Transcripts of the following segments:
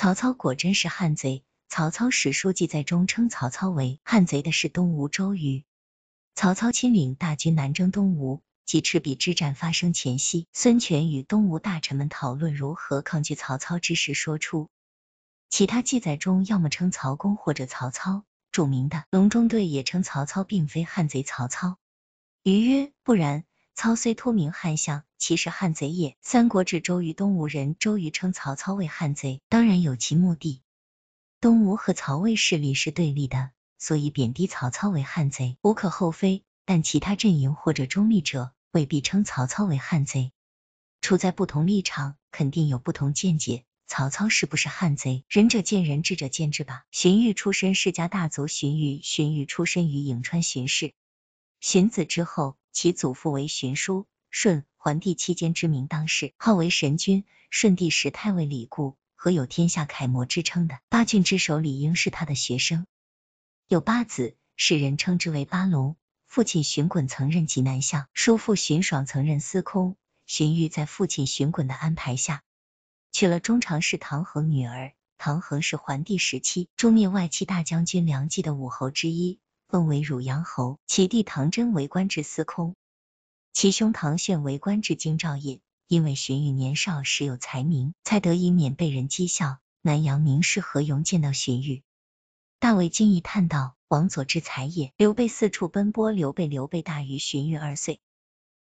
曹操果真是汉贼。曹操史书记载中称曹操为汉贼的是东吴周瑜。曹操亲领大军南征东吴，及赤壁之战发生前夕，孙权与东吴大臣们讨论如何抗拒曹操之时说出。其他记载中要么称曹公或者曹操，著名的隆中对也称曹操并非汉贼曹操。余曰：不然，操虽托名汉相，其实汉贼也。三国志周瑜东吴人，周瑜称曹操为汉贼，当然有其目的。东吴和曹魏势力是对立的，所以贬低曹操为汉贼无可厚非。但其他阵营或者中立者未必称曹操为汉贼。处在不同立场，肯定有不同见解。曹操是不是汉贼？仁者见仁，智者见智吧。荀彧出身世家大族，荀彧，荀彧出身于颍川荀氏。荀子之后，其祖父为荀叔，顺桓帝期间知名当世，号为神君。顺帝时太尉李固。和有天下楷模之称的八郡之首李应是他的学生，有八子，世人称之为八龙。父亲荀滚曾任济南相，叔父荀爽曾任司空。荀彧在父亲荀滚的安排下，娶了中常侍唐衡女儿。唐衡是桓帝时期诛灭外戚大将军梁冀的武侯之一，封为汝阳侯。其弟唐真为官至司空，其兄唐炫为官至京兆尹。因为荀彧年少时有才名，才得以免被人讥笑。南阳名士何勇见到荀彧，大为惊异，叹道：“王佐之才也。”刘备四处奔波，刘备刘备大于荀彧二岁。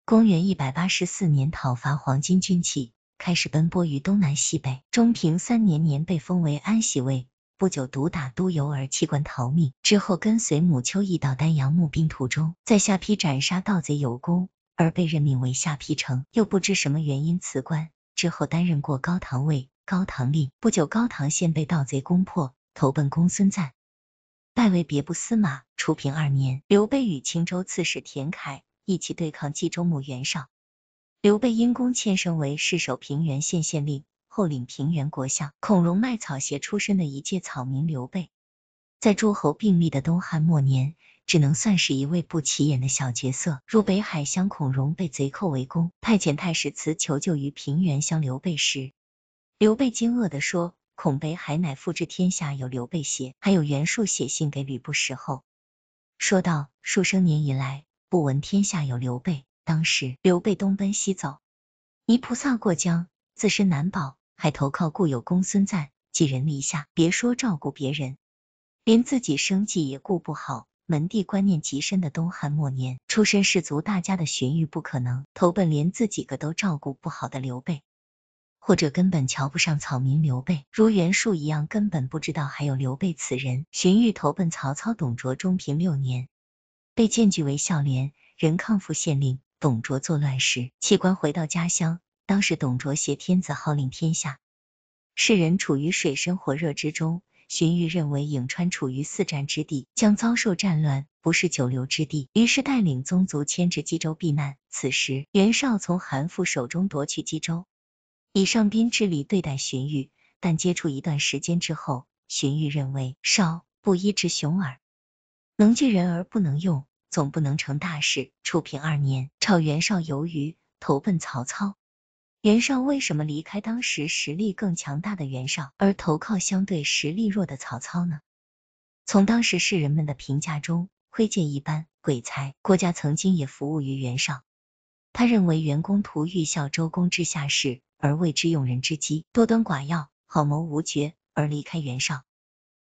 公元一百八十四年讨伐黄巾军起，开始奔波于东南西北。中平三年年被封为安喜尉，不久毒打都邮而弃官逃命。之后跟随母丘义到丹阳募兵途中，在下邳斩杀盗贼有功。而被任命为下邳城，又不知什么原因辞官。之后担任过高唐尉、高唐令。不久，高唐县被盗贼攻破，投奔公孙瓒，拜为别部司马。初平二年，刘备与青州刺史田楷一起对抗冀州牧袁绍。刘备因功迁升为世守平原县县令，后领平原国相。孔融卖草鞋出身的一介草民刘备，在诸侯并立的东汉末年。只能算是一位不起眼的小角色。入北海乡，孔融被贼寇围攻，派遣太史慈求救于平原乡刘备时，刘备惊愕地说：“孔北海乃复制天下有刘备邪？”还有袁术写信给吕布时候说道：“数生年以来，不闻天下有刘备。”当时刘备东奔西走，泥菩萨过江，自身难保，还投靠故友公孙瓒，寄人篱下。别说照顾别人，连自己生计也顾不好。门第观念极深的东汉末年，出身士族大家的荀彧不可能投奔连自己个都照顾不好的刘备，或者根本瞧不上草民刘备，如袁术一样根本不知道还有刘备此人。荀彧投奔曹操，董卓中平六年，被荐举为孝廉，任康复县令。董卓作乱时弃官回到家乡，当时董卓挟天子号令天下，世人处于水深火热之中。荀彧认为颍川处于四战之地，将遭受战乱，不是久留之地，于是带领宗族迁至冀州避难。此时袁绍从韩馥手中夺取冀州，以上宾之礼对待荀彧，但接触一段时间之后，荀彧认为绍不一之雄耳，能聚人而不能用，总不能成大事。初平二年，召袁绍游于投奔曹操。袁绍为什么离开当时实力更强大的袁绍，而投靠相对实力弱的曹操呢？从当时世人们的评价中，窥见一般，鬼才。郭嘉曾经也服务于袁绍，他认为袁公图欲效周公之下士，而为之用人之机，多端寡要，好谋无决，而离开袁绍，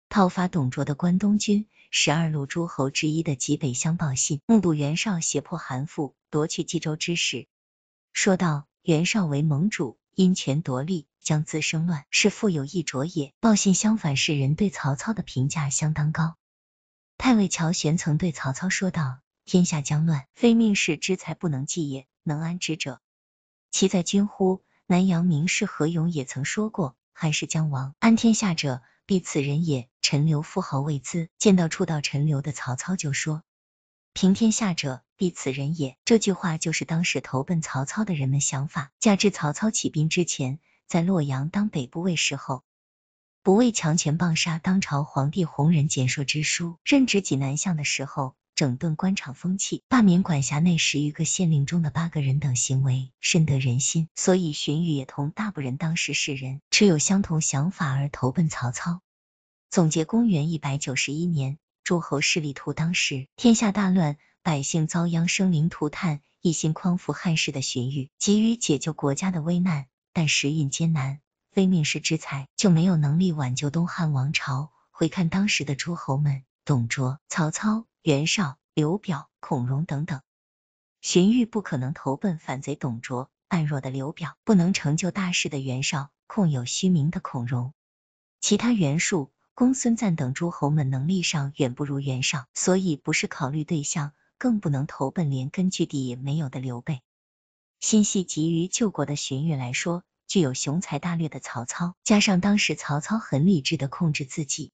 讨伐董卓的关东军。十二路诸侯之一的济北乡报信，目睹袁绍胁迫韩馥夺取冀州之时，说道。袁绍为盟主，因权夺利，将自生乱，是富有一着也。报信相反，世人对曹操的评价相当高。太尉乔玄曾对曹操说道：“天下将乱，非命世之才不能济也，能安之者，其在君乎？”南阳名士何勇也曾说过：“汉室将亡，安天下者，必此人也。”陈留富豪未资，见到初到陈留的曹操，就说：“平天下者。”必此人也。这句话就是当时投奔曹操的人们想法。加之曹操起兵之前，在洛阳当北部尉时候，不畏强权棒杀当朝皇帝弘忍蹇硕之书，任职济南相的时候，整顿官场风气，罢免管辖内十余个县令中的八个人等行为，深得人心。所以荀彧也同大部人当时世人持有相同想法而投奔曹操。总结公元一百九十一年，诸侯势力图当时，天下大乱，百姓遭殃，生灵涂炭，一心匡扶汉室的荀彧，急于解救国家的危难，但时运艰难，非命世之才，就没有能力挽救东汉王朝。回看当时的诸侯们，董卓、曹操、袁绍、刘表、孔融等等，荀彧不可能投奔反贼董卓，暗弱的刘表不能成就大事的袁绍，空有虚名的孔融，其他袁术、公孙瓒等诸侯们能力上远不如袁绍，所以不是考虑对象，更不能投奔连根据地也没有的刘备。心系急于救国的荀彧来说，具有雄才大略的曹操，加上当时曹操很理智的控制自己。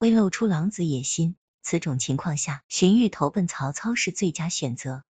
未露出狼子野心，此种情况下，荀彧投奔曹操是最佳选择。